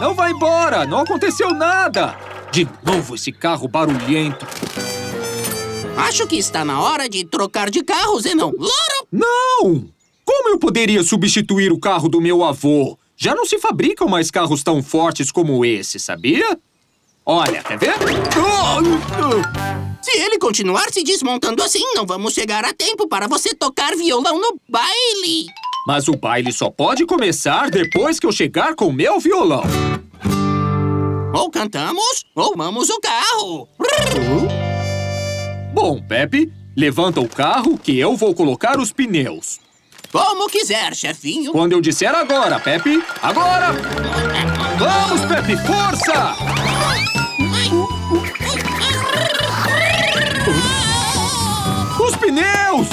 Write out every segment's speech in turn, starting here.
Não vá embora! Não aconteceu nada! De novo esse carro barulhento. Acho que está na hora de trocar de carro, Zenon. Louro! Não! Como eu poderia substituir o carro do meu avô? Já não se fabricam mais carros tão fortes como esse, sabia? Olha, quer ver? Se ele continuar se desmontando assim, não vamos chegar a tempo para você tocar violão no baile. Mas o baile só pode começar depois que eu chegar com o meu violão. Ou cantamos, ou vamos o carro. Bom, Pepe, levanta o carro que eu vou colocar os pneus. Como quiser, chefinho. Quando eu disser agora, Pepe, agora! Vamos, Pepe, força! Os pneus!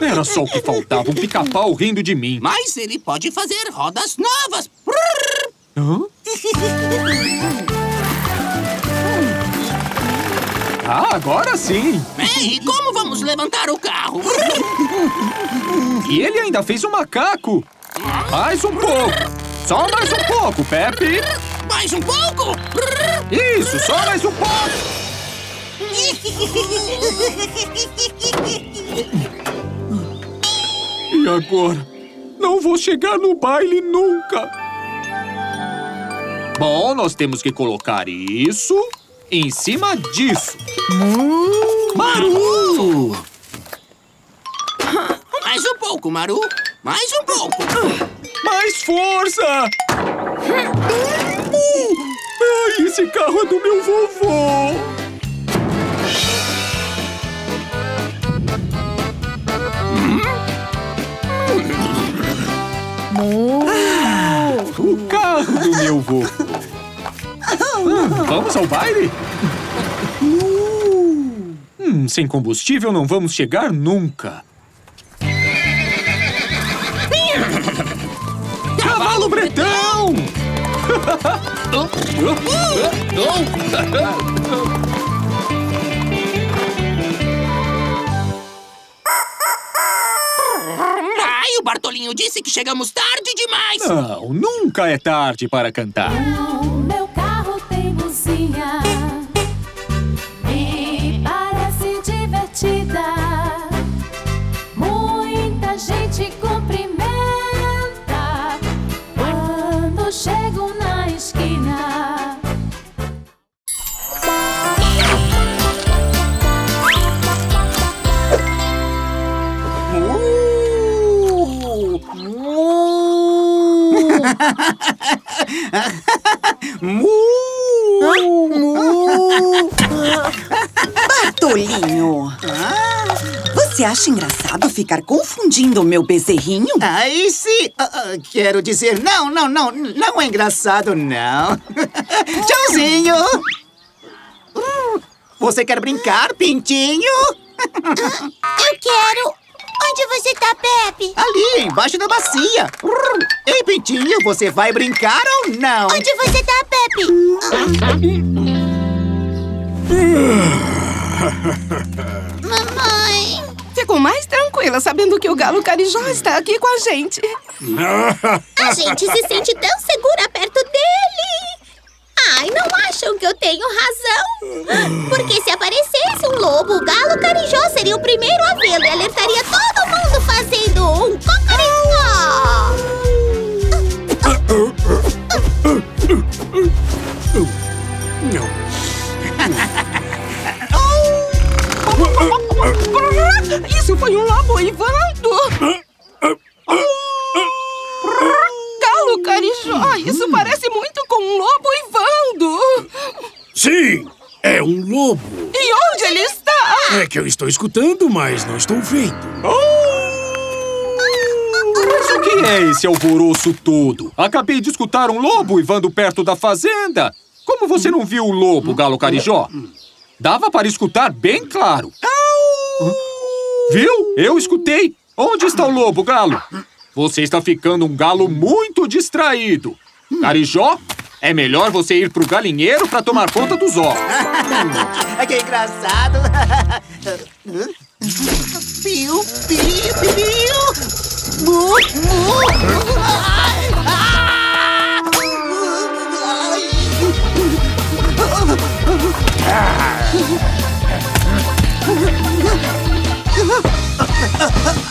Era só o que faltava, um pica-pau rindo de mim. Mas ele pode fazer rodas novas. Hã? Ah, agora sim! E como vamos levantar o carro? E ele ainda fez um macaco! Mais um pouco! Só mais um pouco, Pepe! Mais um pouco? Isso, só mais um pouco! E agora? Não vou chegar no baile nunca! Bom, nós temos que colocar isso em cima disso. Maru! Mais um pouco, Maru. Mais um pouco. Mais força! Ai, esse carro é do meu vovô! O carro do meu vovô! Hum, vamos ao baile? Hum, sem combustível não vamos chegar nunca. Cavalo Bretão! Ai, o Bartolinho disse que chegamos tarde demais. Não, nunca é tarde para cantar. Bartolinho! Você acha engraçado ficar confundindo o meu bezerrinho? Aí sim! Ah, ah, quero dizer, não, não, não, não é engraçado, não. Tchauzinho! Você quer brincar, pintinho? Eu quero! Onde você tá, Pepe? Ali, embaixo da bacia. Ei, pintinho, você vai brincar ou não? Onde você tá, Pepe? Mamãe! Fico mais tranquila sabendo que o galo carijó está aqui com a gente. A gente se sente tão segura perto dele! Ai, não acham que eu tenho razão? Porque se aparecesse um lobo, o galo carijó seria o primeiro a vê-lo e alertaria todo mundo fazendo um cocoricó! Isso foi um lobo uivando! Carijó, isso parece muito com um lobo uivando! Sim, é um lobo. E onde ele está? É que eu estou escutando, mas não estou vendo. Mas o que é esse alvoroço todo? Acabei de escutar um lobo uivando perto da fazenda. Como você não viu o lobo, Galo Carijó? Dava para escutar bem claro. Viu? Eu escutei. Onde está o lobo, Galo? Você está ficando um galo muito distraído. Carijó, é melhor você ir pro galinheiro para tomar conta dos ovos. que engraçado! Piu, piu, piu! Abre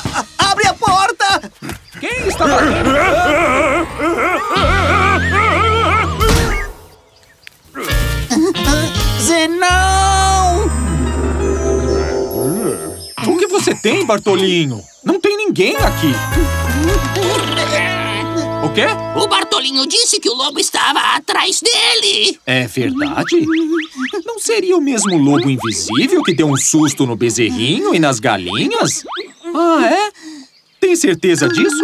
a Zenão! O que você tem, Bartolinho? Não tem ninguém aqui. O quê? O Bartolinho disse que o lobo estava atrás dele. É verdade? Não seria o mesmo lobo invisível que deu um susto no bezerrinho e nas galinhas? Ah, é? Tem certeza disso?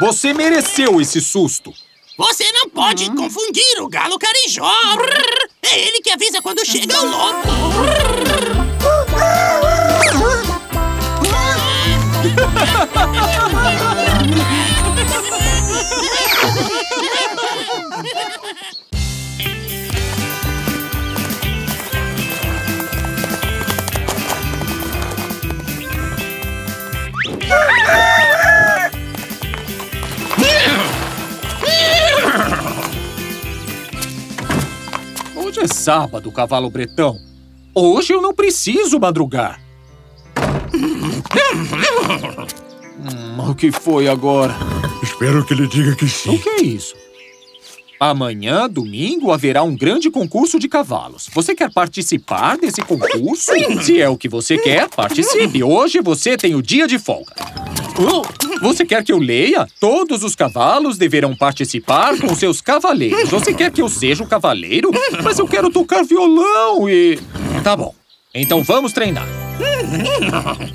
Você mereceu esse susto. Você não pode confundir o galo carijó. É ele que avisa quando chega o lobo. É sábado, cavalo bretão. Hoje eu não preciso madrugar. Hum, o que foi agora? Espero que ele diga que O sim. que é isso? Amanhã, domingo, haverá um grande concurso de cavalos. Você quer participar desse concurso? Se é o que você quer, participe. Hoje você tem o dia de folga. Oh, Você quer que eu leia? Todos os cavalos deverão participar com seus cavaleiros. Você quer que eu seja um cavaleiro? Mas eu quero tocar violão e. Tá bom. Então vamos treinar.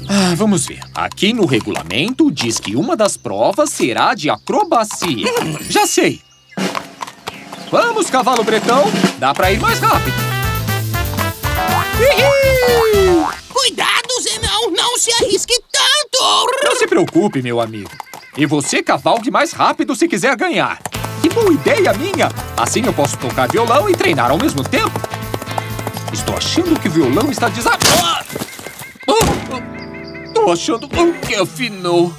Ah, vamos ver. Aqui no regulamento diz que uma das provas será de acrobacia. Já sei. Vamos, cavalo bretão. Dá pra ir mais rápido. Ihi! Cuidado, Zenão. Não se arrisque tanto. Não se preocupe, meu amigo. E você cavalgue mais rápido se quiser ganhar. Que boa ideia minha! Assim eu posso tocar violão e treinar ao mesmo tempo. Estou achando que o violão está desabando. Estou achando que afinou.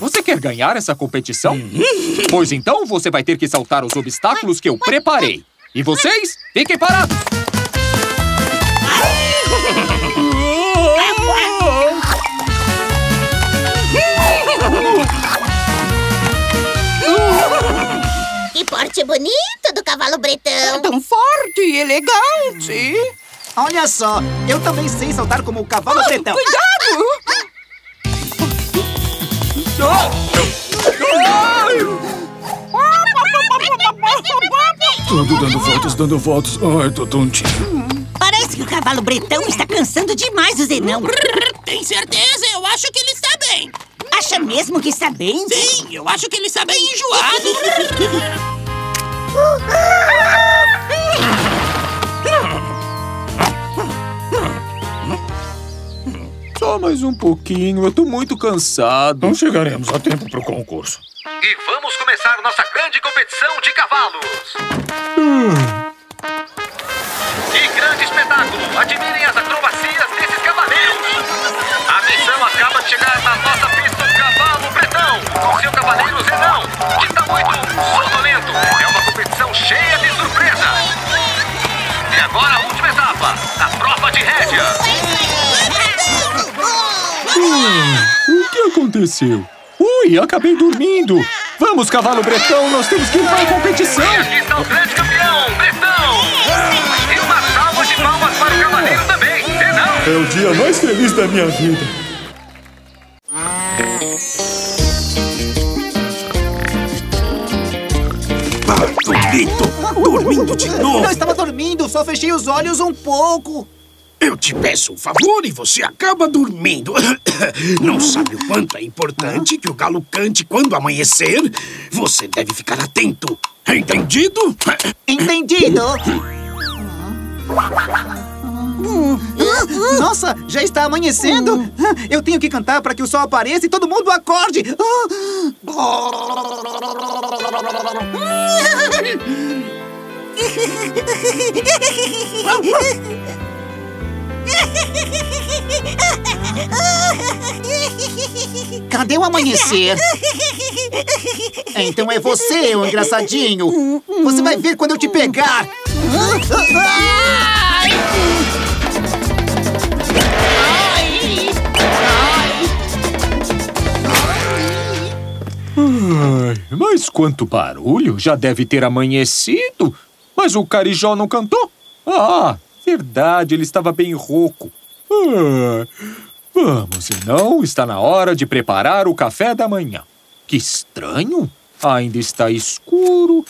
Você quer ganhar essa competição? Pois então você vai ter que saltar os obstáculos que eu preparei. E vocês, fiquem parados! Que porte bonito do cavalo bretão. Tão forte e elegante. Olha só, eu também sei saltar como o cavalo bretão. Cuidado! Tudo dando voltas, dando voltas. Ai, tô tontinho. Parece que o cavalo bretão está cansando demais o Zenão. Tem certeza? Eu acho que ele está bem. Acha mesmo que está bem? Sim, eu acho que ele está bem enjoado. Só mais um pouquinho, eu tô muito cansado. Não chegaremos a tempo pro concurso. E vamos começar nossa grande competição de cavalos. Que grande espetáculo! Admirem as acrobacias desses cavaleiros. A missão acaba de chegar na nossa pista do cavalo pretão, com seu cavaleiro Zenão, que está muito sonolento. É uma competição cheia de surpresas. E agora a O que aconteceu? Ui, acabei dormindo. Vamos, cavalo bretão, nós temos que ir para a competição. E aqui está o grande campeão, Bretão. E uma salva de palmas para o cavaleiro também, Zenão. É o dia mais feliz da minha vida. Bartolito, dormindo de Não novo. estava dormindo, só fechei os olhos um pouco. Eu te peço um favor e você acaba dormindo. Não sabe o quanto é importante que o galo cante quando amanhecer? Você deve ficar atento. Entendido? Entendido. Nossa, já está amanhecendo. Eu tenho que cantar para que o sol apareça e todo mundo acorde. Cadê o amanhecer? Então é você, o engraçadinho. Você vai ver quando eu te pegar. Ai, mas quanto barulho! Já deve ter amanhecido. Mas o Carijó não cantou? Ah, verdade, ele estava bem rouco. Ah, vamos, não, está na hora de preparar o café da manhã. Que estranho! Ainda está escuro.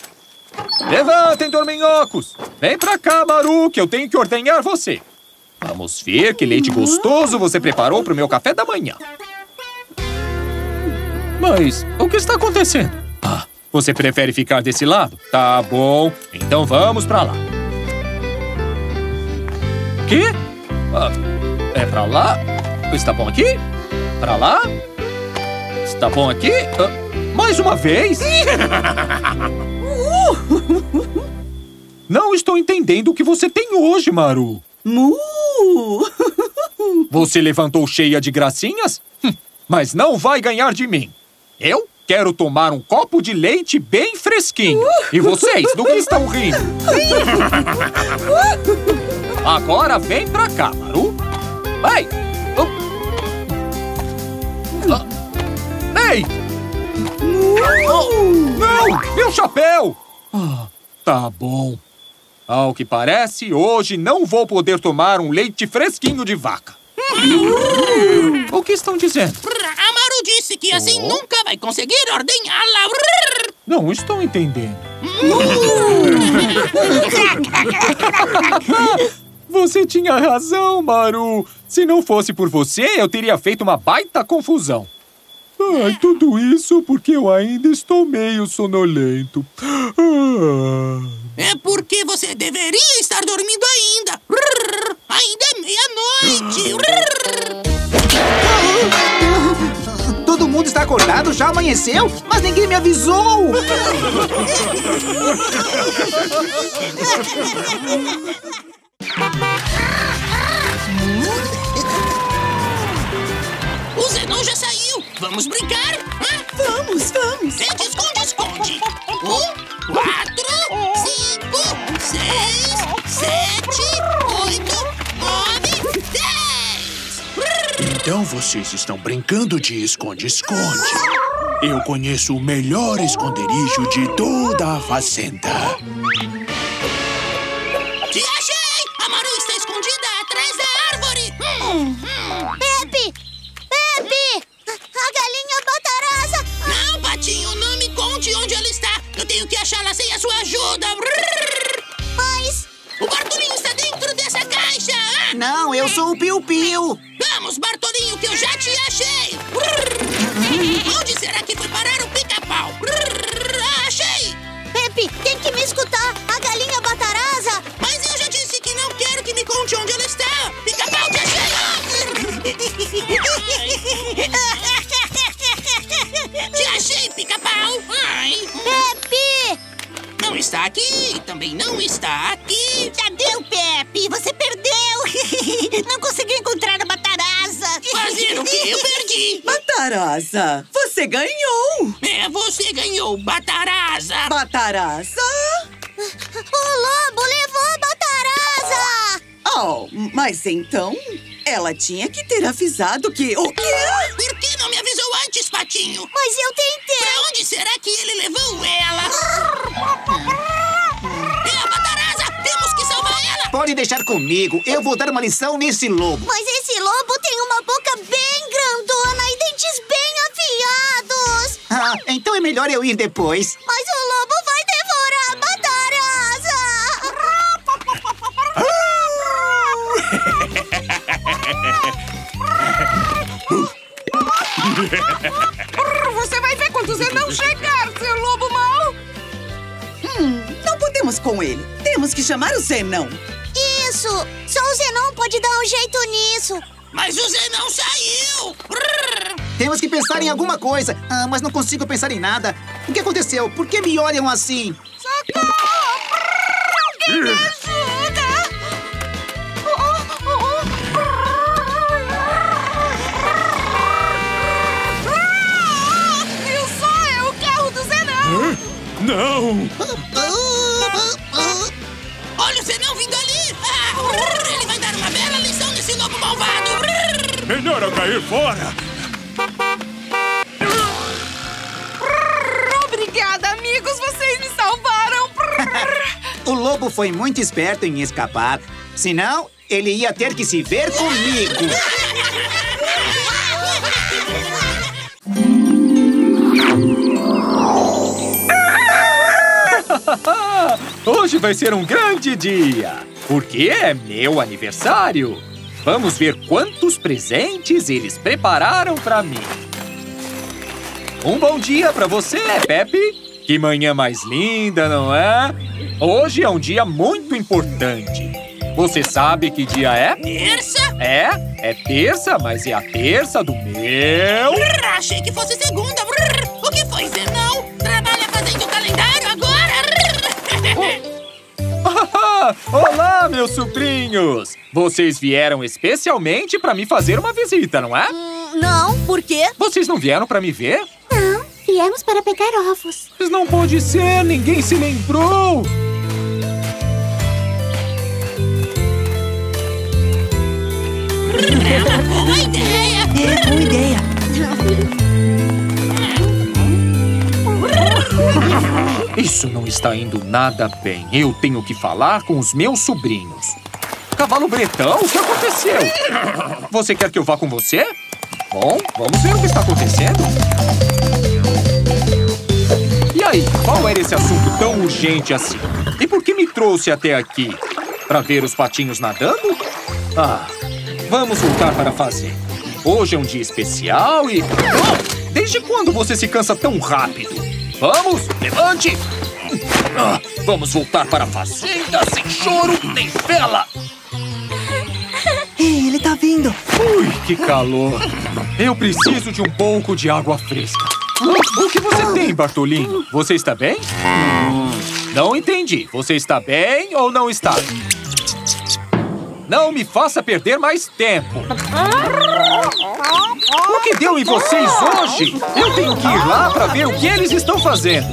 Levantem, dorminhocos! Vem pra cá, Maru, que eu tenho que ordenhar você. Vamos ver que leite gostoso você preparou pro meu café da manhã. Mas o que está acontecendo? Ah, você prefere ficar desse lado? Tá bom, então vamos pra lá. Quê? Ah, é pra lá? Está bom aqui? Pra lá? Está bom aqui? Ah, mais uma vez? Não estou entendendo o que você tem hoje, Maru. Mu! Você levantou cheia de gracinhas? Hum, Mas não vai ganhar de mim. Eu quero tomar um copo de leite bem fresquinho. E vocês, do que estão rindo? Agora vem pra cá, Maru. Vai! Oh. Ei! Oh, Não! Meu chapéu! Ah, tá bom. Ao que parece, hoje não vou poder tomar um leite fresquinho de vaca. O que estão dizendo? A Maru disse que assim Oh. nunca vai conseguir ordenhá-la. Não estou entendendo. Você tinha razão, Maru. Se não fosse por você, eu teria feito uma baita confusão. Ai, tudo isso porque eu ainda estou meio sonolento. Ah. É porque você deveria estar dormindo ainda. Ainda é meia-noite. Todo mundo está acordado? Já amanheceu? Mas ninguém me avisou! O Zenon já saiu. Vamos brincar? Hã? Vamos, vamos. É de esconde-esconde. Um, quatro, cinco, seis, sete, oito, nove, dez. Então vocês estão brincando de esconde-esconde. Eu conheço o melhor esconderijo de toda a fazenda. Piu Piu. Batarasa, você ganhou! É, você ganhou, Batarasa. Batarasa? O lobo levou a batarasa! Oh, mas então ela tinha que ter avisado que. O quê? Por que não me avisou antes, Patinho? Mas eu tentei! Pra onde será que ele levou ela? É a Batarasa! Temos que salvar ela! Pode deixar comigo. Eu vou dar uma lição nesse lobo. Mas esse lobo melhor eu ir depois. Mas o lobo vai devorar a batarasa! Você vai ver quando você não chegar, seu lobo mau! Hum, não podemos com ele. Temos que chamar o Zenão. Isso! Só o Zenon pode dar um jeito nisso! Mas o Zé não saiu! Temos que pensar em alguma coisa. Ah, mas não consigo pensar em nada. O que aconteceu? Por que me olham assim? Alguém me ajuda! Viu só? É o Olha o Zenão vindo ali! Ah, ele vai dar uma bela lição nesse lobo malvado! Melhor eu cair fora. Foi muito esperto em escapar. Senão, ele ia ter que se ver comigo. Hoje vai ser um grande dia, porque é meu aniversário. Vamos ver quantos presentes eles prepararam pra mim. Um bom dia pra você, Pepe. Que manhã mais linda, não é? Hoje é um dia muito importante. Você sabe que dia é? Terça? É, é terça, mas é a terça do meu. Achei que fosse segunda! O que foi, Zenão? Trabalha fazendo calendário agora? Olá, meus sobrinhos! Vocês vieram especialmente pra me fazer uma visita, não é? Não, por quê? Vocês não vieram pra me ver? Viemos para pegar ovos. Mas não pode ser, ninguém se lembrou! Boa ideia! É, boa ideia. Isso não está indo nada bem. Eu tenho que falar com os meus sobrinhos. Cavalo Bretão, o que aconteceu? Você quer que eu vá com você? Bom, vamos ver o que está acontecendo. Aí, qual era esse assunto tão urgente assim? E por que me trouxe até aqui? Para ver os patinhos nadando? Ah, vamos voltar para a fazenda. Hoje é um dia especial e... Oh, desde quando você se cansa tão rápido? Vamos, levante! Ah, vamos voltar para a fazenda sem choro nem vela! Ei, ele tá vindo. Ui, que calor! Eu preciso de um pouco de água fresca. O que você tem, Bartolinho? Você está bem? Não entendi. Você está bem ou não está? Não me faça perder mais tempo. O que deu em vocês hoje? Eu tenho que ir lá para ver o que eles estão fazendo.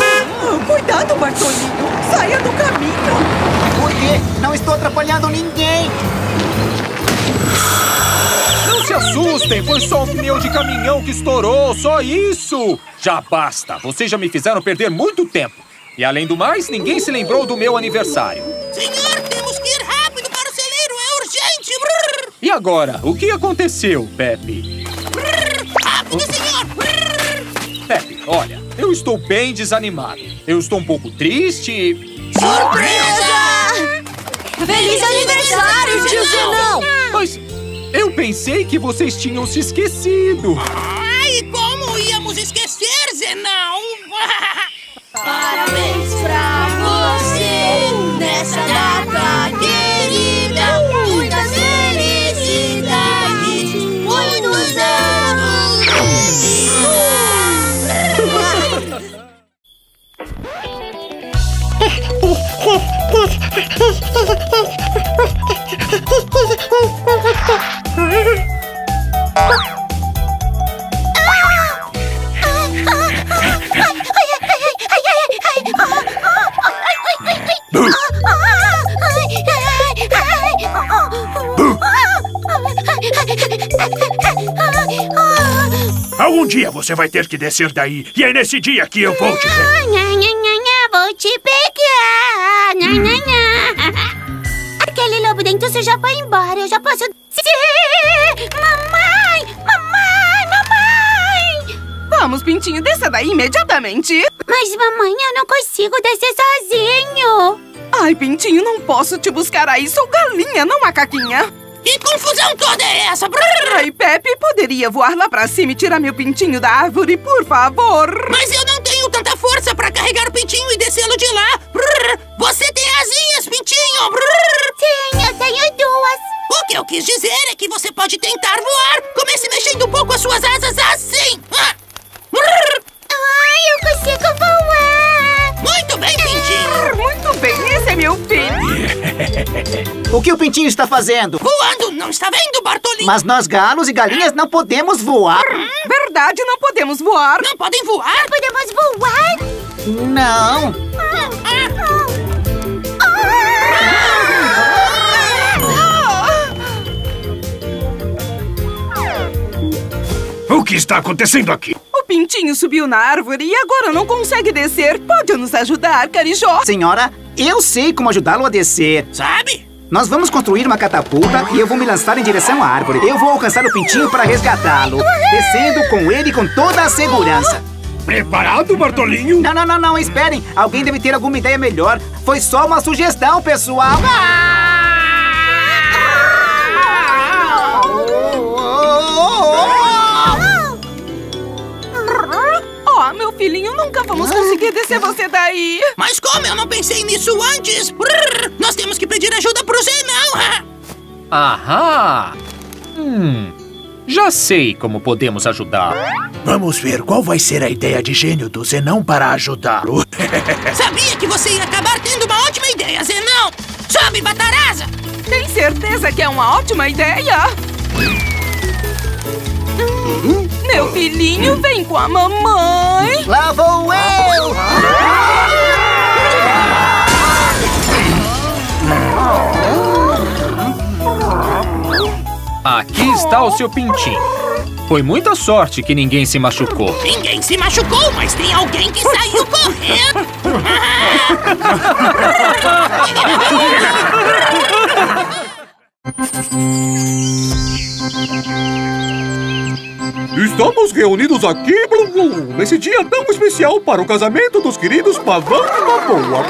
Ah, Cuidado, Bartolinho. Saia do caminho. Por quê? Não estou atrapalhando ninguém. Não se assustem, foi só um pneu de caminhão que estourou, só isso! Já basta, vocês já me fizeram perder muito tempo. E além do mais, ninguém se lembrou do meu aniversário. Senhor, temos que ir rápido para o celeiro! É urgente! Brrr, E agora, o que aconteceu, Pepe? rápido, senhor! Brrr. Pepe, olha, eu estou bem desanimado. Eu estou um pouco triste e... Surpresa! Feliz aniversário, tio Zenão! Mas eu pensei que vocês tinham se esquecido. Ai, como íamos esquecer, Zenão? Parabéns pra você nessa data querida. Muitas felicidades, muitos anos de vida. Algum dia você vai ter que descer daí. E é nesse dia que eu vou te nha, vou te pegar. Nha. Aquele lobo dentuço já foi embora. Eu já posso. Mamãe! Mamãe! Mamãe! Vamos, Pintinho, desça daí imediatamente! Mas, mamãe, eu não consigo descer sozinho. Ai, Pintinho, não posso te buscar aí. Sou galinha, não macaquinha. Que confusão toda é essa? Brrr. Ai, Pepe, poderia voar lá pra cima e tirar meu pintinho da árvore, por favor? Mas eu não tenho tanta força para carregar o pintinho e descê-lo de lá. Brrr. Você tem asinhas, pintinho? Brrr. Sim, eu tenho duas. O que eu quis dizer é que você pode tentar voar. Comece mexendo um pouco as suas asas assim. Ah. Brrr. Ai, eu consigo voar. Muito bem, pintinho. Muito bem, esse é meu filho. O que o Pintinho está fazendo? Voando, não está vendo, Bartolinho? Mas nós, galos e galinhas, não podemos voar. Verdade, não podemos voar. Não podem voar? Podemos voar? Não. O que está acontecendo aqui? O pintinho subiu na árvore e agora não consegue descer. Pode nos ajudar, Carijó? Senhora, eu sei como ajudá-lo a descer. Sabe? Nós vamos construir uma catapulta e eu vou me lançar em direção à árvore. Eu vou alcançar o pintinho para resgatá-lo, descendo com ele com toda a segurança. Preparado, Bartolinho? Não, não, não, não, esperem. Alguém deve ter alguma ideia melhor. Foi só uma sugestão, pessoal. Oh, meu filhinho, nunca vamos conseguir descer você daí. Mas como eu não pensei nisso antes? Brrr, nós temos que pedir ajuda pro Zenão. Ahá! Hum, já sei como podemos ajudar. Vamos ver qual vai ser a ideia de gênio do Zenão para ajudá-lo. Sabia que você ia acabar tendo uma ótima ideia, Zenão. Sobe, Batarasa. Tem certeza que é uma ótima ideia? Meu filhinho, vem com a mamãe. Lá vou eu! Aqui está o seu pintinho. Foi muita sorte que ninguém se machucou. Ninguém se machucou, mas tem alguém que saiu correndo. Estamos reunidos aqui blum, blum, nesse dia tão especial para o casamento dos queridos Pavão e Pavoa.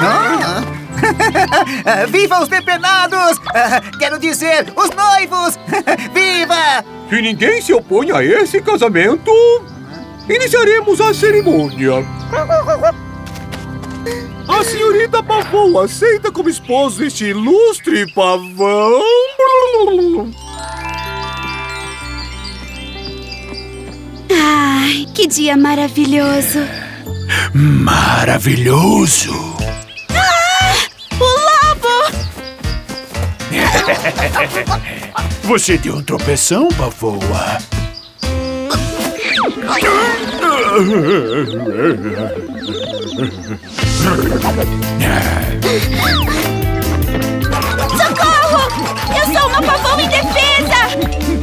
Ah, Viva os depenados! Ah, Quero dizer, os noivos! Viva! Se ninguém se opõe a esse casamento, iniciaremos a cerimônia. A senhorita Pavão aceita como esposo este ilustre pavão. Ai, que dia maravilhoso. Maravilhoso! O lobo! Você deu um tropeção, pavoa? Socorro! Eu sou uma pavão indefesa!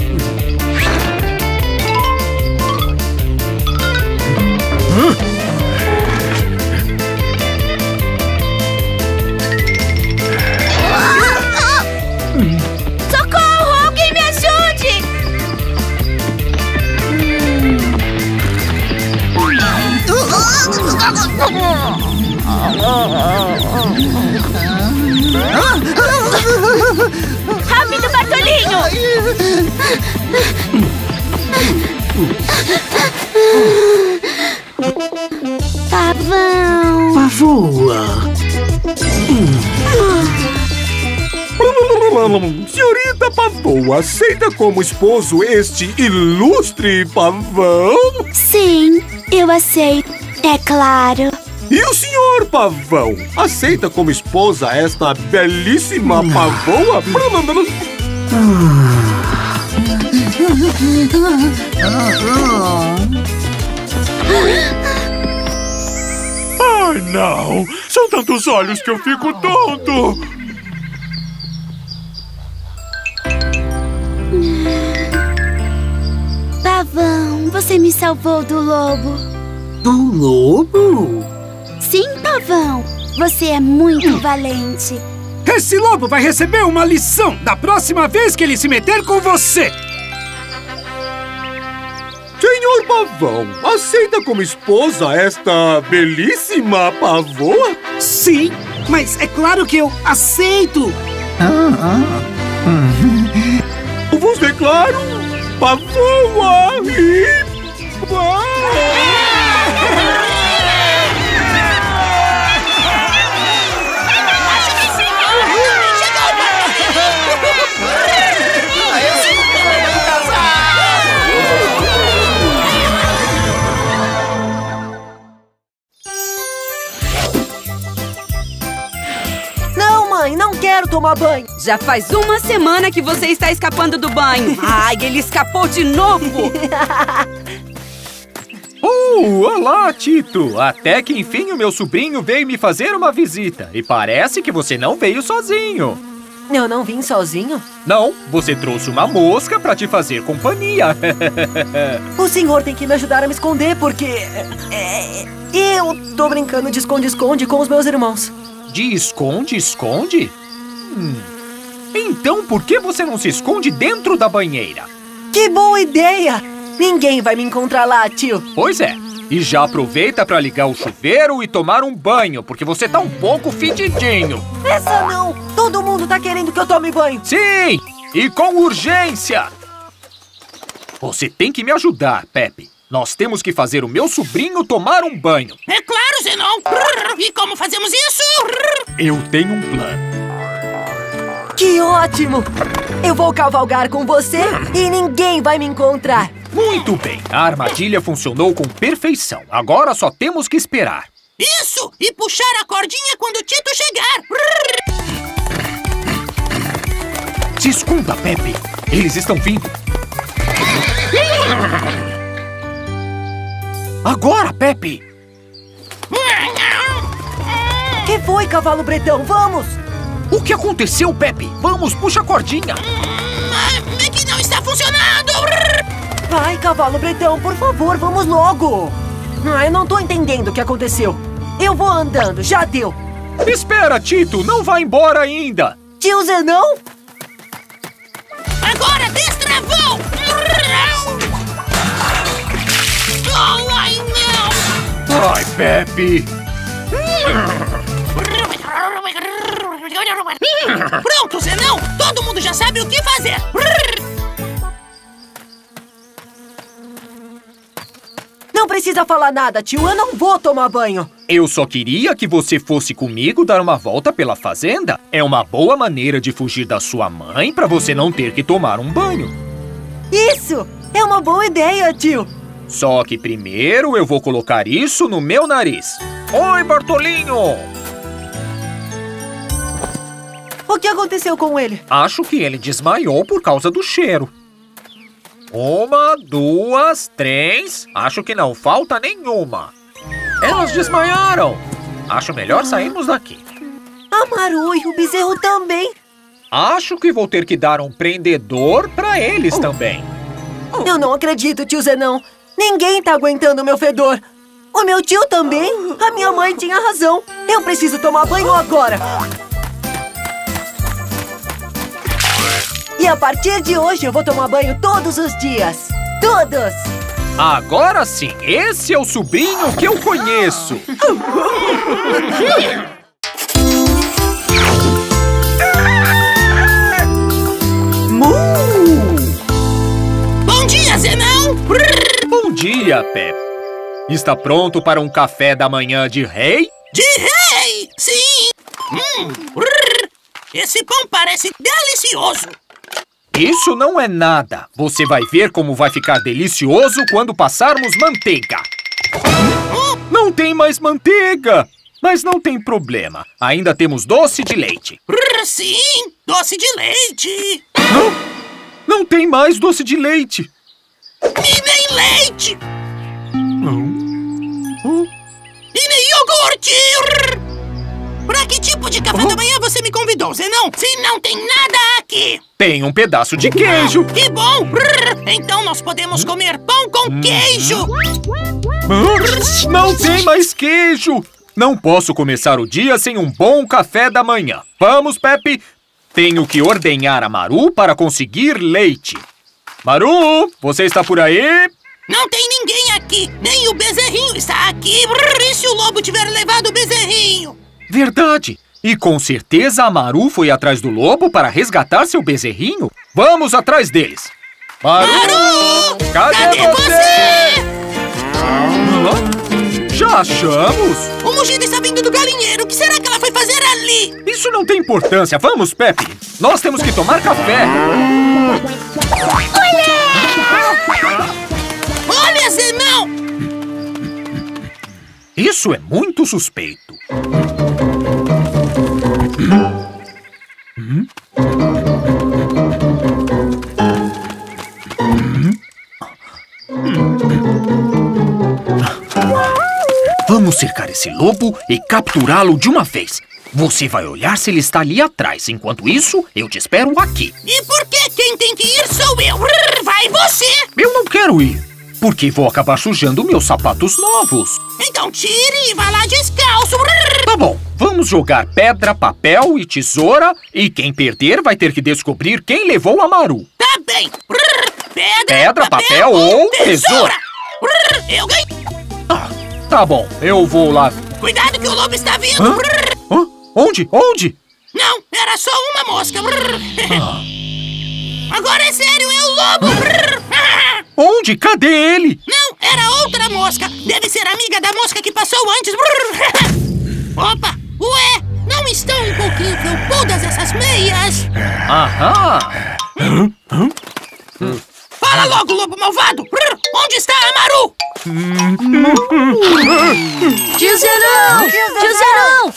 Rápido, Bartolinho! Pavão! Pavoa! Senhorita Pavão aceita como esposo este ilustre pavão? Sim, eu aceito. É claro. E o senhor Pavão aceita como esposa esta belíssima pavoa? Ai, não! São tantos olhos que eu fico tonto! Pavão, você me salvou do lobo. Do lobo? Sim, Pavão. Você é muito valente. Esse lobo vai receber uma lição da próxima vez que ele se meter com você. Senhor Pavão, aceita como esposa esta belíssima pavoa? Sim, mas é claro que eu aceito. Vos declaro pavoa e... quero tomar banho. Já faz uma semana que você está escapando do banho. Ai, ele escapou de novo! Oh, olá, Tito! Até que enfim o meu sobrinho veio me fazer uma visita. E parece que você não veio sozinho. Eu não vim sozinho? Não, você trouxe uma mosca pra te fazer companhia. o senhor tem que me ajudar a me esconder, porque... É, eu tô brincando de esconde-esconde com os meus irmãos. De esconde-esconde? Hum. Então por que você não se esconde dentro da banheira? Que boa ideia! Ninguém vai me encontrar lá, tio. Pois é. E já aproveita para ligar o chuveiro e tomar um banho, porque você tá um pouco fedidinho. Essa não! Todo mundo tá querendo que eu tome banho. Sim! E com urgência! Você tem que me ajudar, Pepe. Nós temos que fazer o meu sobrinho tomar um banho. É claro, Zenon! E como fazemos isso? Eu tenho um plano. Que ótimo! Eu vou cavalgar com você e ninguém vai me encontrar. Muito bem, a armadilha funcionou com perfeição. Agora só temos que esperar. Isso! E puxar a cordinha quando o Tito chegar! Se esconda, Pepe! Eles estão vindo! Agora, Pepe! Que foi, cavalo bretão? Vamos! O que aconteceu, Pepe? Vamos, puxa a cordinha! É que não está funcionando! Vai, cavalo bretão, por favor, vamos logo! Ah, eu não tô entendendo o que aconteceu. Eu vou andando, já deu. Espera, Tito, não vá embora ainda. Tio Zenão? Agora, destravou! Oh, ai, não! Ai, Pepe! Pronto, Zenão! Todo mundo já sabe o que fazer! Não precisa falar nada, tio. Eu não vou tomar banho. Eu só queria que você fosse comigo dar uma volta pela fazenda. É uma boa maneira de fugir da sua mãe para você não ter que tomar um banho. Isso! É uma boa ideia, tio. Só que primeiro eu vou colocar isso no meu nariz. Oi, Bartolinho! O que aconteceu com ele? Acho que ele desmaiou por causa do cheiro. Uma, duas, três. Acho que não falta nenhuma. Elas desmaiaram. Acho melhor sairmos daqui. A Maru e o bezerro também. Acho que vou ter que dar um prendedor pra eles também. Eu não acredito, tio Zenão. Ninguém tá aguentando o meu fedor. O meu tio também. A minha mãe tinha razão. Eu preciso tomar banho agora. E a partir de hoje eu vou tomar banho todos os dias. Todos! Agora sim, esse é o sobrinho que eu conheço. Bom dia, Zenão! Bom dia, Pepe. Está pronto para um café da manhã de rei? De rei! Sim! Hum, esse pão parece delicioso! Isso não é nada. Você vai ver como vai ficar delicioso quando passarmos manteiga. Não tem mais manteiga! Mas não tem problema. Ainda temos doce de leite. Sim, doce de leite. Não, não tem mais doce de leite. E nem leite. Não. E nem iogurte. Pra que tipo de café da manhã você me convidou, Zenão? Se não tem nada aqui! Tem um pedaço de queijo! Que bom! Então nós podemos comer pão com queijo! Não tem mais queijo! Não posso começar o dia sem um bom café da manhã. Vamos, Pepe! Tenho que ordenhar a Maru para conseguir leite. Maru, você está por aí? Não tem ninguém aqui! Nem o bezerrinho está aqui! E se o lobo tiver levado o bezerrinho? Verdade! E com certeza a Maru foi atrás do lobo para resgatar seu bezerrinho. Vamos atrás deles! Maru! Maru! Cadê, Cadê você? você? Já achamos? O mugido está vindo do galinheiro. O que será que ela foi fazer ali? Isso não tem importância. Vamos, Pepe. Nós temos que tomar café. Olha! Olha, Zenão! Isso é muito suspeito. Vamos cercar esse lobo e capturá-lo de uma vez. Você vai olhar se ele está ali atrás. Enquanto isso, eu te espero aqui. E por que quem tem que ir sou eu? Vai você! Eu não quero ir, porque vou acabar sujando meus sapatos novos. Então tire e vá lá descalço. Tá bom, vamos jogar pedra, papel e tesoura. E quem perder vai ter que descobrir quem levou a Maru. Tá bem. Pedra, Pedra, papel ou tesoura. Eu ganhei. Tá bom, eu vou lá. Cuidado que o lobo está vindo. Hã? Hã? Onde? Onde? Não, era só uma mosca. Agora é sério, é o lobo. Onde? Cadê ele? Não, era outra mosca. Deve ser amiga da mosca que passou antes. Opa, ué, não estão um pouquinho felpudas essas meias? Aham. Fala logo, lobo malvado. Onde está a Maru? Tio Zenão! Tio Zenão!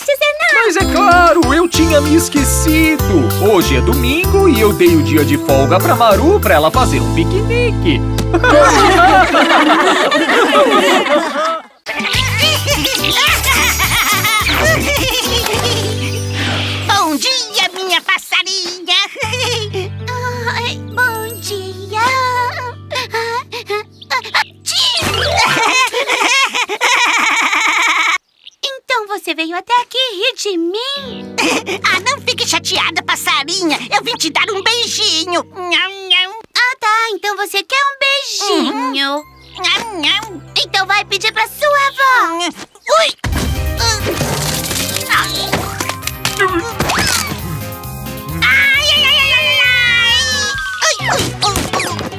Mas é claro, eu tinha me esquecido. Hoje é domingo e eu dei o dia de folga pra Maru pra ela fazer um piquenique. Bom dia, minha passarinha! Você veio até aqui rir de mim? ah, não fique chateada, passarinha! Eu vim te dar um beijinho! Ah, tá. Então você quer um beijinho. Nham. Então vai pedir pra sua avó. Ui! Ai, ai, ai, ai, ai, ai! Ai, ai, ai,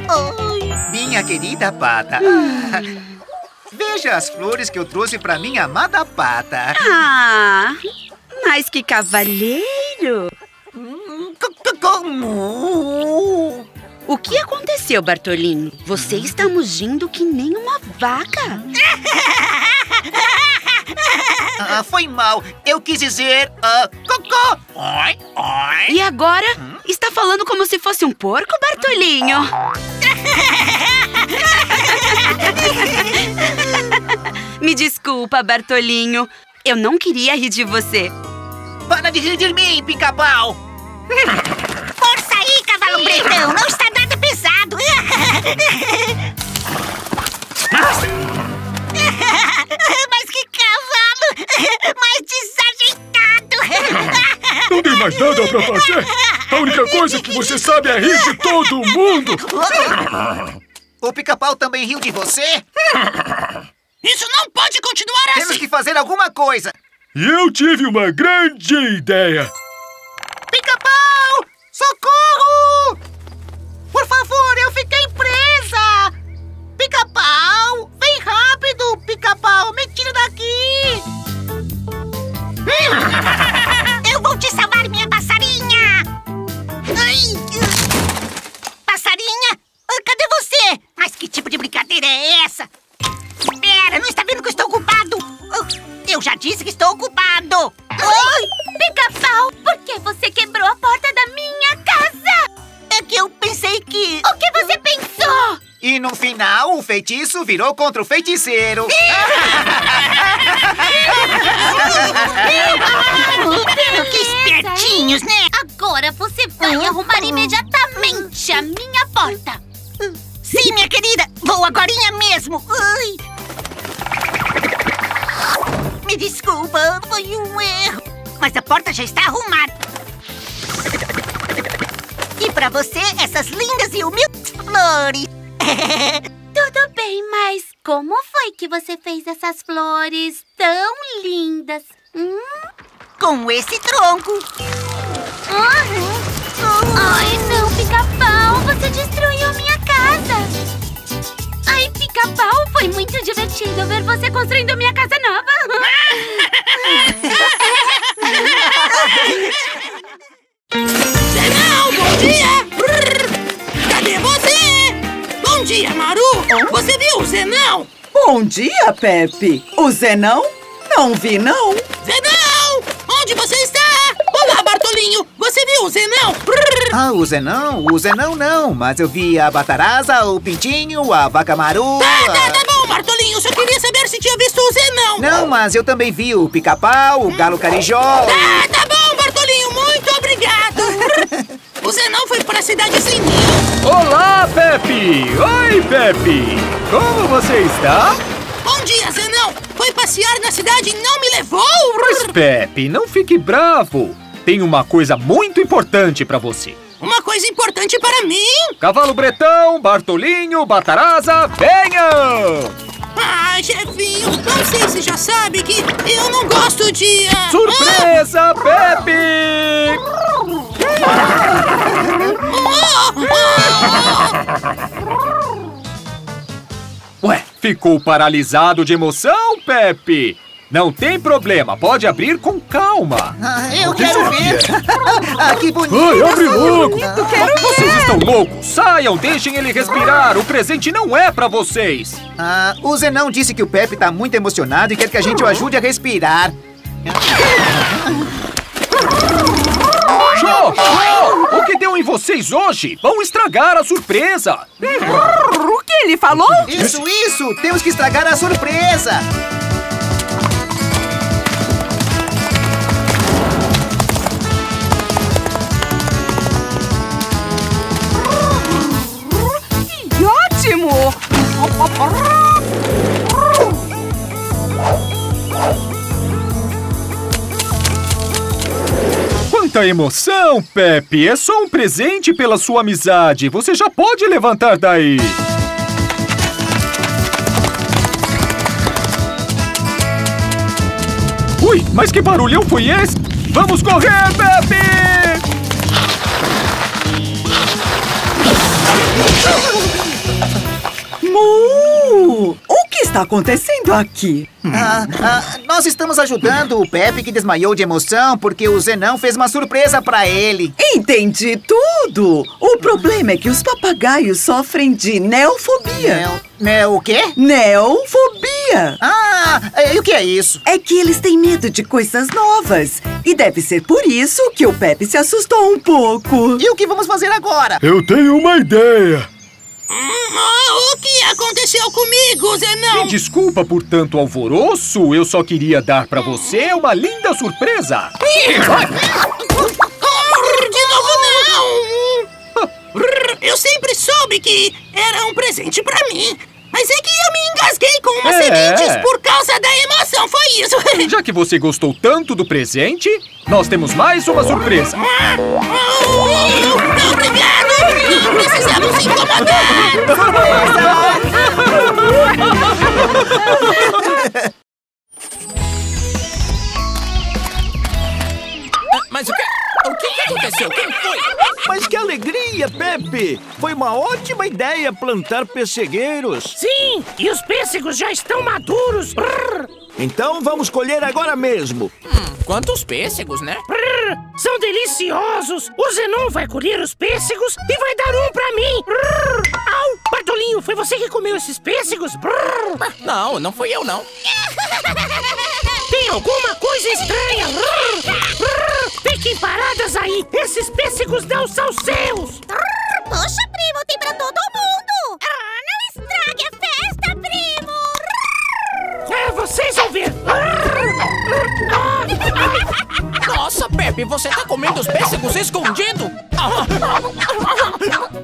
ai. Minha querida pata. Veja as flores que eu trouxe pra minha amada pata. Ah, mas que cavalheiro! Como? O que aconteceu, Bartolino? Você está mugindo que nem uma vaca. Ah, foi mal. Eu quis dizer ah, cocô. Oi, oi. E agora? Está falando como se fosse um porco, Bartolinho? Me desculpa, Bartolinho. Eu não queria rir de você. Para de rir de mim, pica-pau. Força aí, cavalo bretão! Não está nada pesado! Mas que cavalo! Mais desajeitado! Não tem mais nada pra fazer? A única coisa que você sabe é rir de todo mundo! O pica-pau também riu de você? Isso não pode continuar Temos assim. que fazer alguma coisa. E eu tive uma grande ideia! Pica-pau! Socorro! Por favor, eu fiquei presa! Pica-pau! Vem rápido, pica-pau! Me tira daqui! Eu vou te salvar, minha passarinha! Ai. Passarinha? Ah, Cadê você? Mas que tipo de brincadeira é essa? Eu já disse que estou ocupado! Oi, pica-pau, por que você quebrou a porta da minha casa? É que eu pensei que... O que você pensou? E no final, o feitiço virou contra o feiticeiro. que espertinhos, né? Agora você vai arrumar imediatamente a minha porta. Sim, minha querida! Vou agorinha mesmo! Ai. Me desculpa, foi um erro. Mas a porta já está arrumada. E pra você, essas lindas e humildes flores. Tudo bem, mas como foi que você fez essas flores tão lindas? Hum? Com esse tronco. Ai, não, pica-pau, você destruiu minha casa. Pica-pau, foi muito divertido ver você construindo minha casa nova. Zenão, bom dia! Cadê você? Bom dia, Maru! Você viu o Zenão? Bom dia, Pepe. O Zenão? Não vi, não. O Zenão? Ah, o Zenão? O Zenão não, mas eu vi a Batarasa, o Pintinho, a Vaca Maru... Tá, tá, tá bom, Bartolinho. Só queria visto o Zenão. Não, mas eu também vi o pica-pau, o galo carijó. Ah, tá bom, Bartolinho, muito obrigado. o Zenão foi para a cidade sem mim. Olá, Pepe! Oi, Pepe! Como você está? Bom dia, Zenão. Foi passear na cidade e não me levou? Mas, Pepe, não fique bravo. Tem uma coisa muito importante para você. Uma coisa importante para mim? Cavalo Bretão, Bartolinho, Bataraza, venham! Ai, chefinho, não sei se já sabe que eu não gosto de... ah, Surpresa, Pepe! Ué, ficou paralisado de emoção, Pepe? Não tem problema, pode abrir com calma. Ah, eu quero ver. ah, que bonito. Ai, abre logo. Bonito, quero Vocês ver. estão loucos? Saiam, deixem ele respirar. O presente não é pra vocês. Ah, o Zenão disse que o Pepe tá muito emocionado e quer que a gente o ajude a respirar. Jô, Jô, o que deu em vocês hoje? Vão estragar a surpresa. O que ele falou? Isso, isso! Temos que estragar a surpresa! Quanta emoção, Pepe! É só um presente pela sua amizade. Você já pode levantar daí. Ui, mas que barulhão foi esse? Vamos correr, Pepe! Mu! O que está acontecendo aqui? Ah, ah, nós estamos ajudando o Pepe que desmaiou de emoção porque o Zenão fez uma surpresa pra ele. Entendi tudo! O problema é que os papagaios sofrem de neofobia. Neo, neo o quê? Neofobia! Ah, e o que é isso? É que eles têm medo de coisas novas. E deve ser por isso que o Pepe se assustou um pouco. E o que vamos fazer agora? Eu tenho uma ideia. Ah, o que aconteceu comigo, Zenão? Me desculpa por tanto alvoroço. Eu só queria dar pra você uma linda surpresa. De novo, não! Eu sempre soube que era um presente pra mim. Mas é que eu me engasguei com umas É. sementes por causa da emoção, foi isso. Já que você gostou tanto do presente, nós temos mais uma surpresa. Obrigado! Precisamos incomodar! Mas o que, o que aconteceu? Quem foi? Mas que alegria, Pepe! Foi uma ótima ideia plantar pessegueiros. Sim, e os pêssegos já estão maduros. Então vamos colher agora mesmo. Quantos pêssegos, né? Brrr, são deliciosos. O Zenon vai colher os pêssegos e vai dar um pra mim. Brrr. Au, Bartolinho, foi você que comeu esses pêssegos? Brrr. Não, não fui eu, não. Tem alguma coisa estranha. Brrr. Brrr. Fiquem paradas aí. Esses pêssegos não são seus. Poxa, primo, tem pra todo mundo! Ah, não estrague a festa, primo! É, vocês vão ver. Nossa, Pepe, você tá comendo os pêssegos escondido?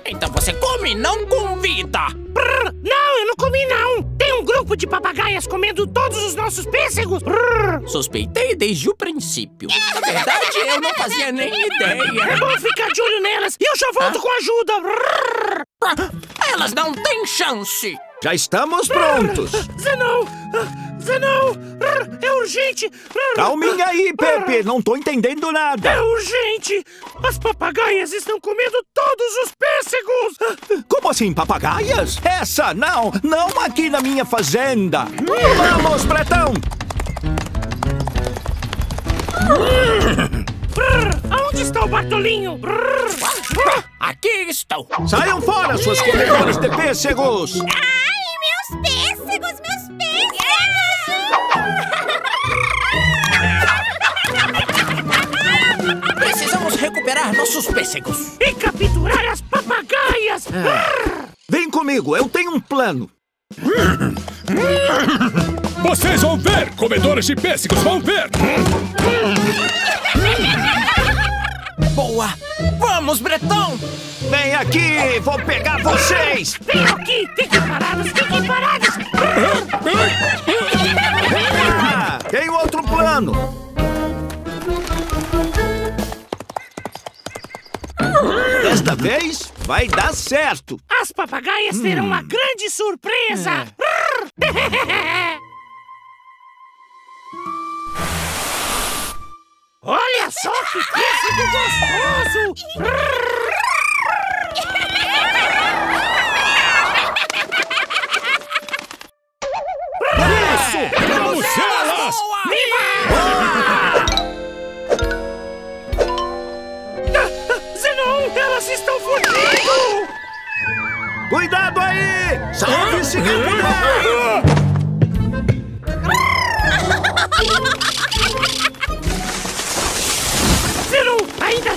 Então você come e não convida. Não, eu não comi, não. Tem um grupo de papagaias comendo todos os nossos pêssegos. Suspeitei desde o princípio. Na verdade, eu não fazia nem ideia. É bom ficar de olho nelas e eu já volto com ajuda. Elas não têm chance. Já estamos prontos. Zenon! Brrr. É urgente! Calminha aí, Pepe. Não tô entendendo nada. É urgente! As papagaias estão comendo todos os pêssegos! Como assim, papagaias? Essa não! Não aqui na minha fazenda! Vamos, Bretão! Brrr. Aonde está o Bartolinho? Aqui estou! Saiam fora, suas coledoras de pêssegos! Ai, meus pêssegos, meus pêssegos! Precisamos recuperar nossos pêssegos. E capturar as papagaias! Vem comigo, eu tenho um plano. Vocês vão ver, comedores de pêssegos, vão ver! Vamos, Bretão! Vem aqui, vou pegar vocês! Vem aqui! Fiquem parados, fiquem parados! Ah, tem outro plano! Desta vez vai dar certo! As papagaias terão uma grande surpresa! Olha só que pêssego gostoso! Isso! Vamos elas! Zenon, elas estão fugindo! Cuidado aí! Salve-se quem puder!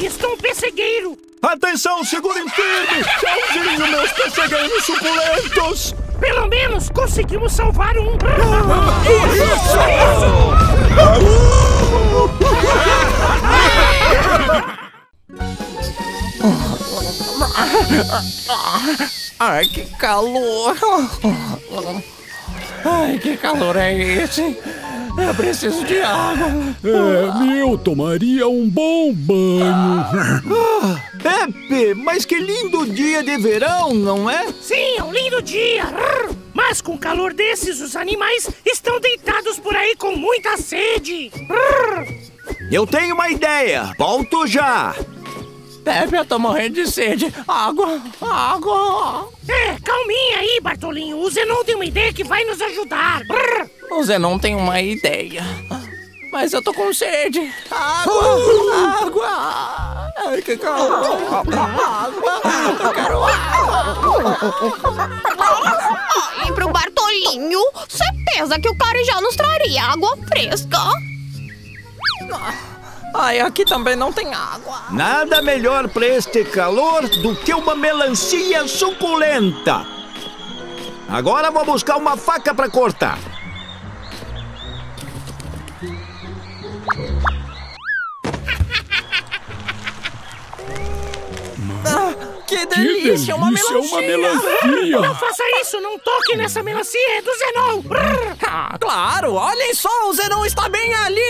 Restou um pessegueiro! Atenção, segurem firme! Tchauzinho, meus pessegueiros suculentos! Pelo menos conseguimos salvar um! Ai, que calor! Ai, que calor é esse? Eu preciso de água. É, eu tomaria um bom banho. Ah, Pepe, mas que lindo dia de verão, não é? Sim, é um lindo dia! Mas com calor desses, os animais estão deitados por aí com muita sede! Eu tenho uma ideia! Volto já! Pepe, eu tô morrendo de sede. Água, água. É, calminha aí, Bartolinho. O Zenon tem uma ideia que vai nos ajudar. O Zenon tem uma ideia. Mas eu tô com sede. Água, água. Ai, que calor. Água, eu quero água. E pro Bartolinho, certeza que o Carijó nos traria água fresca. Ai, aqui também não tem água. Nada melhor para este calor do que uma melancia suculenta. Agora vou buscar uma faca para cortar. Que delícia, uma delícia, melancia. uma melancia. Não faça isso, não toque nessa melancia, é do Zenon! Ah, claro, olhem só, o Zenon está bem ali.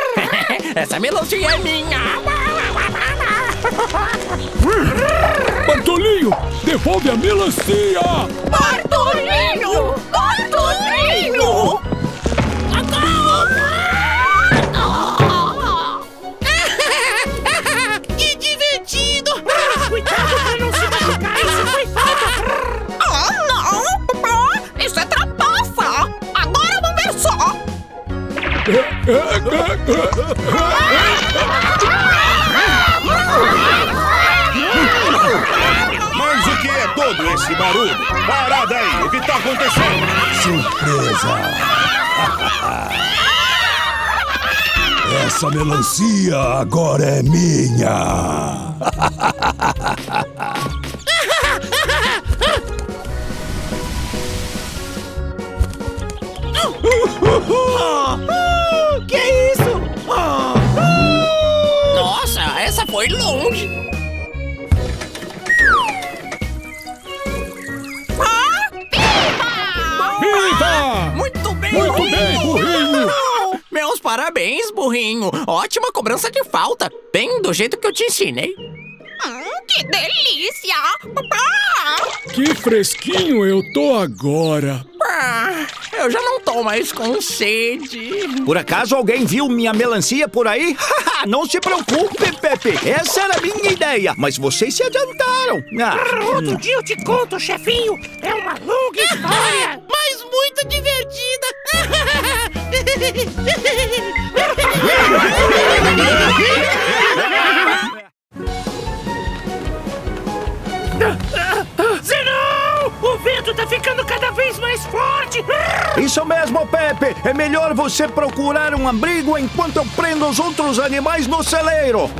Essa melancia é minha. Bartolinho, devolve a melancia! Bartolinho! Bartolinho! Mas o que é todo esse barulho? Parada aí, o que tá acontecendo? Surpresa! Essa melancia agora é minha! essa foi longe. Viva! Muito bem, Muito burrinho. bem, burrinho! Meus parabéns, burrinho. Ótima cobrança de falta. Bem do jeito que eu te ensinei. Hum, que delícia! Que fresquinho eu tô agora! Ah, eu já não tô mais com sede. Por acaso alguém viu minha melancia por aí? Não se preocupe, Pepe. Essa era a minha ideia, mas vocês se adiantaram. Ah, Outro dia eu te conto, chefinho! É uma longa história! Mas muito divertida! Zenon! O vento tá ficando cada vez mais forte! Isso mesmo, Pepe. É melhor você procurar um abrigo enquanto eu prendo os outros animais no celeiro.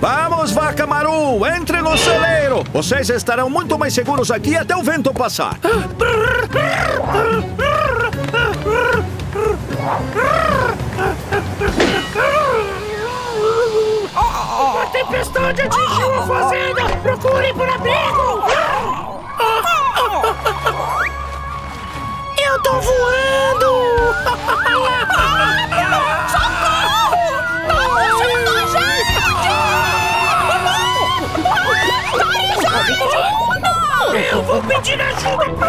Vamos, vaca Maru, entre no celeiro. Vocês estarão muito mais seguros aqui até o vento passar. Tempestade atingiu a fazenda! Procurem por abrigo! Eu tô voando! Socorro! Ajuda a gente! Eu vou pedir ajuda pra!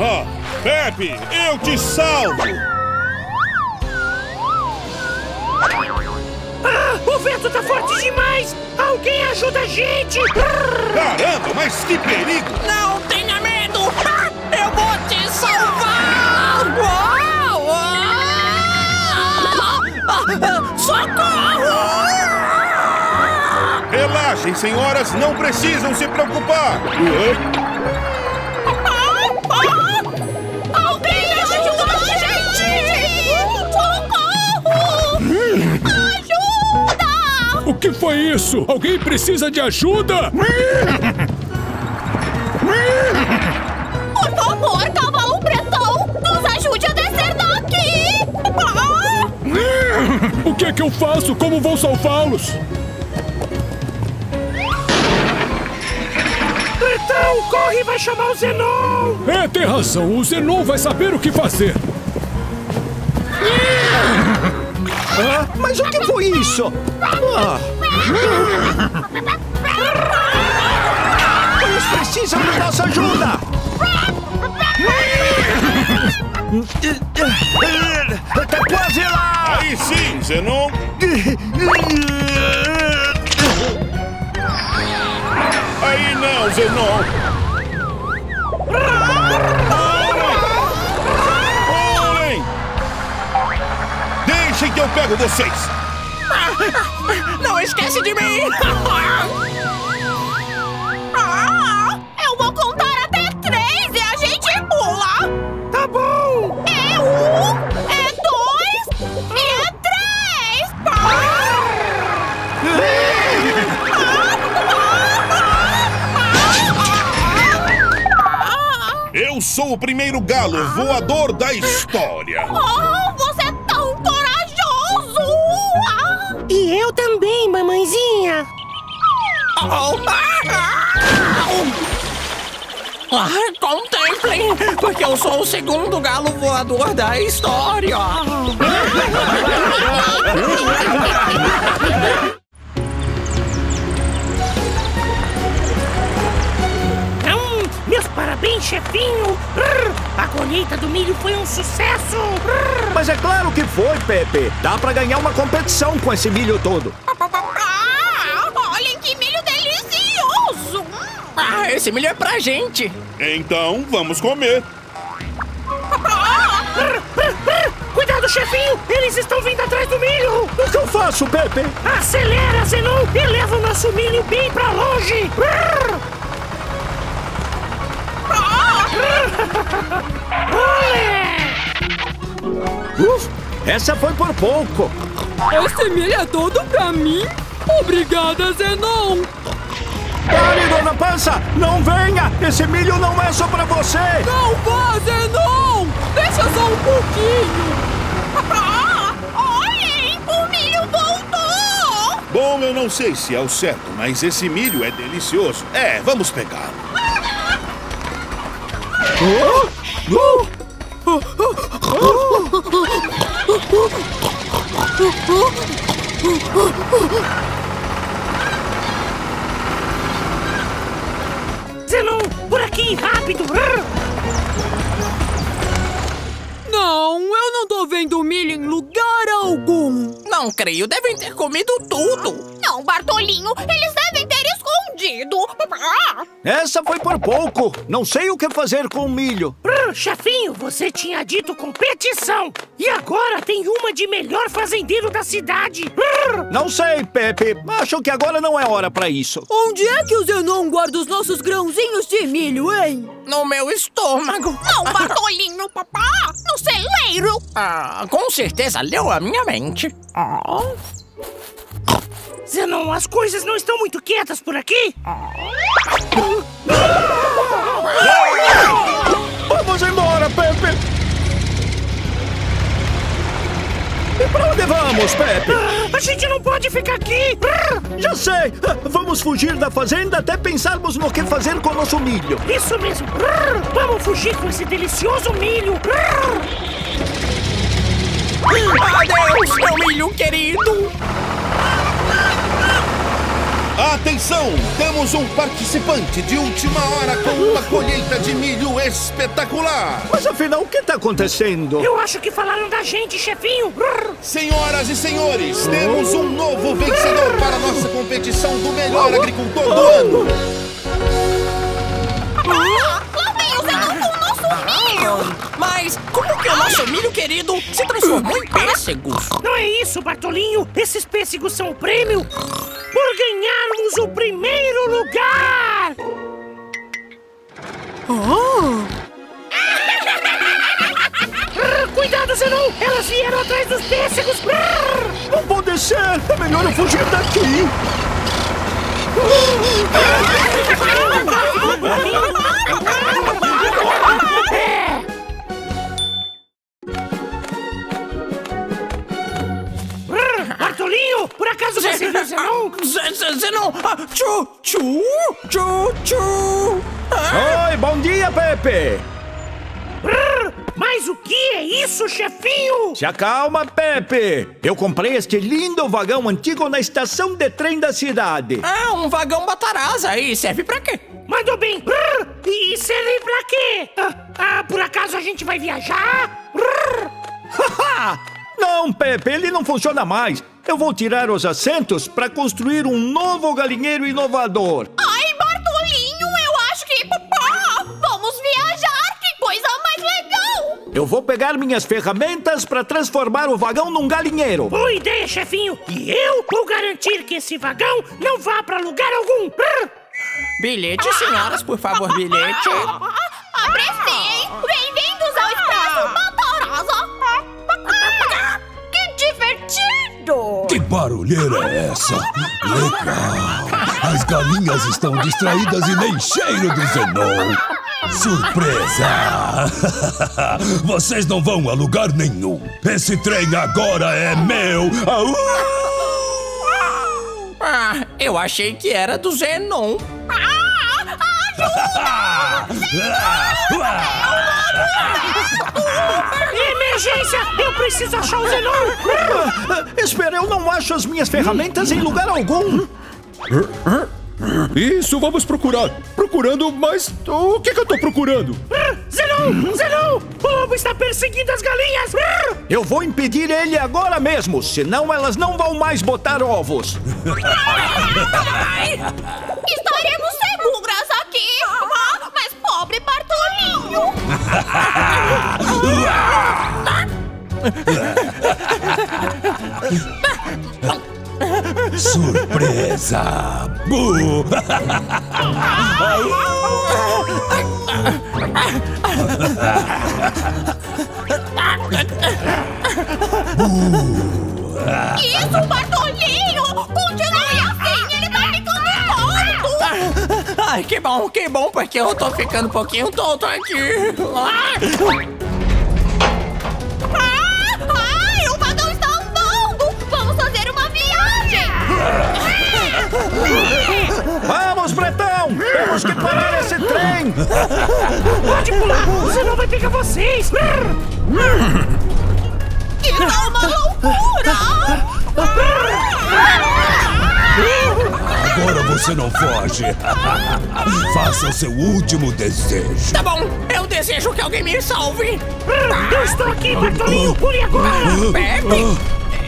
Ah, Pepe, eu te salvo! Vento tá forte demais! Alguém ajuda a gente! Caramba, mas que perigo! Não tenha medo! Eu vou te salvar! Uau! Socorro! Relaxem, senhoras, não precisam se preocupar! Oi? O que foi isso? Alguém precisa de ajuda? Por favor, cavalo pretão, nos ajude a descer daqui! O que é que eu faço? Como vou salvá-los? Pretão, corre e vai chamar o Zenon! É, tem razão. O Zenon vai saber o que fazer. Mas o que foi isso? Ah. Eles precisam de nossa ajuda! Tá quase lá! Aí sim, Zenon! Aí não, Zenon! Que eu pego vocês! Não esquece de mim! Ah, eu vou contar até três e a gente pula! Tá bom! É um, é dois e é três! Eu sou o primeiro galo voador da história! Oh, eu também, mamãezinha! Ah, contemplem, porque eu sou o segundo galo voador da história. Hum, meus parabéns, chefinho! A colheita do milho foi um sucesso! Mas é claro que foi, Pepe. Dá pra ganhar uma competição com esse milho todo. ah, olhem que milho delicioso! Ah, esse milho é pra gente. Então, vamos comer! Cuidado, chefinho! Eles estão vindo atrás do milho! O que eu faço, Pepe? Acelera, Zenon, e leva o nosso milho bem pra longe! Uf, essa foi por pouco. Esse milho é todo pra mim? Obrigada, Zenon! Pare, dona Pança! Não venha! Esse milho não é só pra você! Não vá, Zenon! Deixa só um pouquinho! Ah, olhem, o milho voltou! Bom, eu não sei se é o certo, mas esse milho é delicioso. É, vamos pegar. Zenon, por aqui, rápido! Não, eu não tô vendo milho em lugar algum! Não creio, devem ter comido tudo. Não, Bartolinho, eles devem ter Essa foi por pouco. Não sei o que fazer com o milho. Brrr, chefinho, você tinha dito competição! E agora tem uma de melhor fazendeiro da cidade! Não sei, Pepe. Acho que agora não é hora pra isso. Onde é que o Zenon guarda os nossos grãozinhos de milho, hein? No meu estômago. Não, Bartolinho, papá! No celeiro! Ah, com certeza leu a minha mente. Ah. Zenon, as coisas não estão muito quietas por aqui? Vamos embora, Pepe! E pra onde vamos, Pepe? Ah, A gente não pode ficar aqui! Já sei! Vamos fugir da fazenda até pensarmos no que fazer com o nosso milho. Isso mesmo! Vamos fugir com esse delicioso milho! Adeus, meu milho querido! Atenção! Temos um participante de última hora com uma colheita de milho espetacular! Mas afinal, o que está acontecendo? Eu acho que falaram da gente, chefinho! Senhoras e senhores, temos um novo vencedor para a nossa competição do melhor agricultor do ano! Mas como que o nosso milho querido se transformou em pêssegos? Não é isso, Bartolinho! Esses pêssegos são o prêmio por ganharmos o primeiro lugar! Oh! Cuidado, Zenon! Elas vieram atrás dos pêssegos! Não pode ser! É melhor eu fugir daqui! Zenon? Zenon! Tchu, tchu, tchu, tchu! Oi, bom dia, Pepe! Mas o que é isso, chefinho? Se acalma, Pepe! Eu comprei este lindo vagão antigo na estação de trem da cidade. Ah, um vagão Batarasa. E serve pra quê? Mandou bem! E serve pra quê? Ah, ah, por acaso a gente vai viajar? Não, Pepe, ele não funciona mais. Eu vou tirar os assentos para construir um novo galinheiro inovador. Ai, Bartolinho, eu acho que... Papá, vamos viajar! Que coisa mais legal! Eu vou pegar minhas ferramentas para transformar o vagão num galinheiro. Boa ideia, chefinho! E eu vou garantir que esse vagão não vá para lugar algum! Bilhete, senhoras, por favor, bilhete. Apressei! Bem-vindos Que barulheira é essa? Legal! As galinhas estão distraídas e nem cheiro do Zenon! Surpresa! Vocês não vão a lugar nenhum! Esse trem agora é meu! Ah, eu achei que era do Zenon. Emergência! Eu preciso achar o Zenon! Espera, eu não acho as minhas ferramentas em lugar algum. Isso, vamos procurar. Procurando, mas o que, que eu tô procurando? Zenon! Zenon! O lobo está perseguindo as galinhas! Eu vou impedir ele agora mesmo, senão elas não vão mais botar ovos. Estaremos Surpresa! Bu! Isso, Bartolinho! Continue Ai, que bom, que bom, porque eu tô ficando um pouquinho tonto aqui. Ah, ai, o vagão está andando! Vamos fazer uma viagem! Vamos, Bretão! Temos que parar esse trem! Pode pular! O Zenon vai pegar vocês! Isso é uma loucura! Agora você não foge! Faça o seu último desejo! Tá bom, eu desejo que alguém me salve! Eu estou aqui, Bartolinho! Pule agora! Pepe!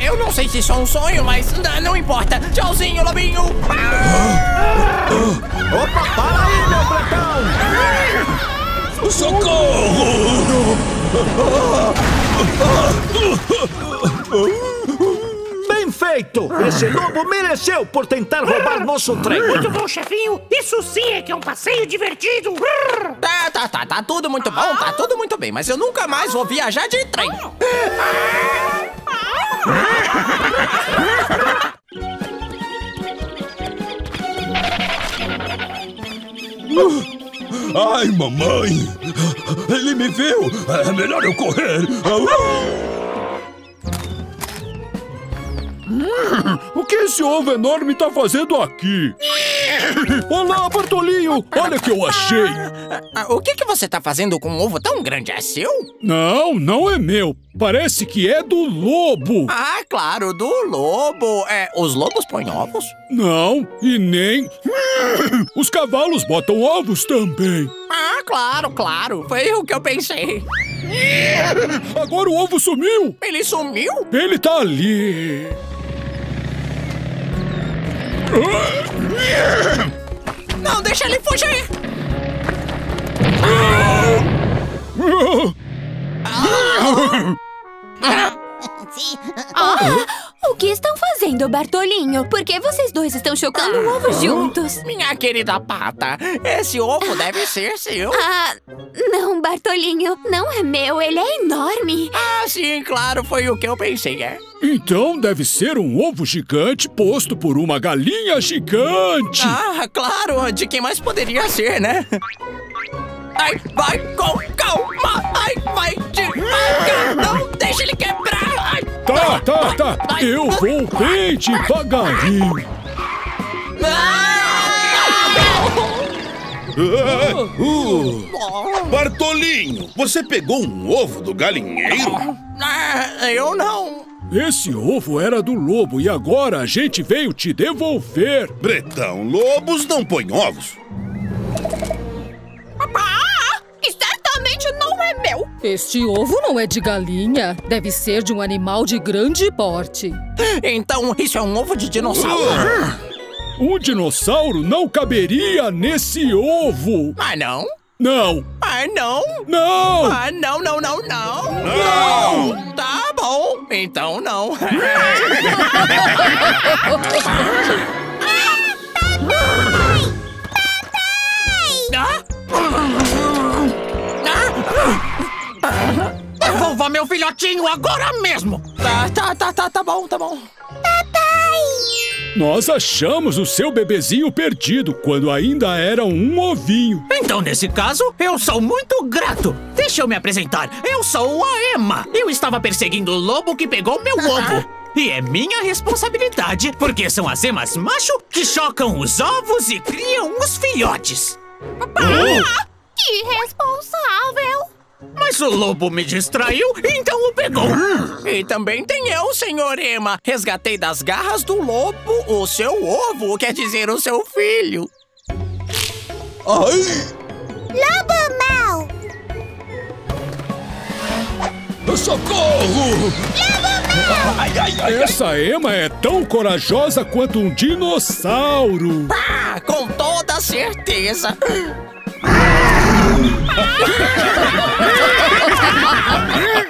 Eu não sei se isso é um sonho, mas não importa! Tchauzinho, lobinho! Opa, para aí, meu Bretão! Bem feito! Esse lobo mereceu por tentar roubar nosso trem! Muito bom, chefinho! Isso sim é que é um passeio divertido! Tá, tá, tá, tá tudo muito bom, tá tudo muito bem, mas eu nunca mais vou viajar de trem! Ai, mamãe! Ele me viu! É melhor eu correr! Au! O que esse ovo enorme tá fazendo aqui? Olá, Bartolinho! Olha o que eu achei! Ah, O que, que você tá fazendo com um ovo tão grande? É seu? Não, não é meu. Parece que é do lobo. Ah, claro, do lobo. É, os lobos põem ovos? Não, e nem. Os cavalos botam ovos também. Ah, claro, claro. Foi o que eu pensei. Agora o ovo sumiu. Ele sumiu? Ele tá ali. Não, deixa ele fugir. Ah, o que estão fazendo, Bartolinho? Por que vocês dois estão chocando um ovo juntos? Minha querida pata, esse ovo deve ser seu. Ah, não, Bartolinho. Não é meu, ele é enorme. Ah, sim, claro, foi o que eu pensei, é. Então deve ser um ovo gigante posto por uma galinha gigante. Ah, claro, de quem mais poderia ser, né? Ai, vai com calma! Ai, vai devagar! Não deixa ele quebrar! Ai, Tá, tá, tá. Eu vou bem devagarinho. Uh, Bartolinho, você pegou um ovo do galinheiro? Ah, eu não. Esse ovo era do lobo e agora a gente veio te devolver. Bretão, lobos não põem ovos. Este ovo não é de galinha. Deve ser de um animal de grande porte. Então, isso é um ovo de dinossauro? Um dinossauro não caberia nesse ovo. Ah, não? Não. Ah, não? Não. Ah, não, não, não, não. Não. Tá bom. Então, não. Devolva meu filhotinho agora mesmo! Tá, tá, tá, tá, tá bom, tá bom. Nós achamos o seu bebezinho perdido quando ainda era um ovinho. Então, nesse caso, eu sou muito grato. Deixa eu me apresentar. Eu sou a Emma. Eu estava perseguindo o lobo que pegou meu ovo. E é minha responsabilidade, porque são as emas macho que chocam os ovos e criam os filhotes. Ah, que irresponsável. Mas o lobo me distraiu, então o pegou. E também tem eu, senhor Ema. Resgatei das garras do lobo o seu ovo, quer dizer, o seu filho. Ai! Lobo mau. Socorro! Ai, ai, ai, Essa Ema é tão corajosa quanto um dinossauro. Ah, com toda certeza. Ha ha ha ha ha!